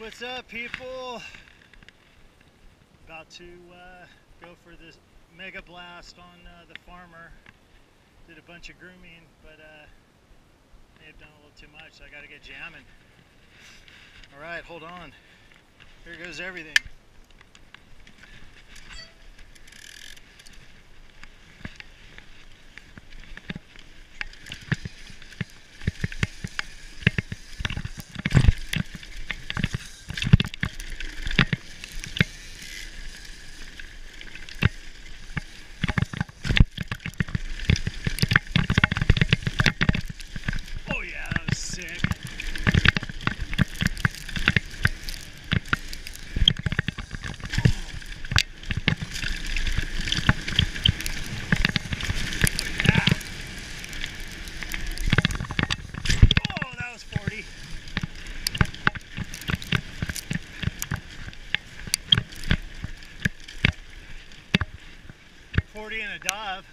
What's up, people? About to uh, go for this mega blast on uh, the farmer. Did a bunch of grooming, but uh, may have done a little too much, so I got to get jamming. All right, hold on. Here goes everything. 40 and a dive.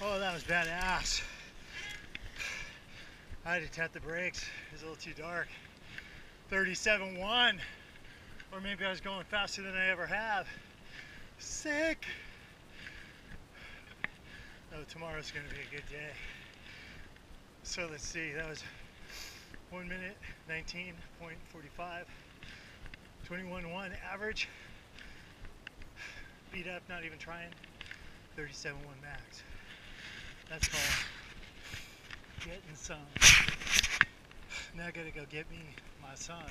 Oh, that was badass. I had to tap the brakes. It was a little too dark. 37.1. Or maybe I was going faster than I ever have. Sick. Oh, tomorrow's going to be a good day. So let's see. That was 1 minute 19.45. 21.1 average. Beat up, not even trying. 37.1 max. That's called getting some. Now I gotta go get me my son.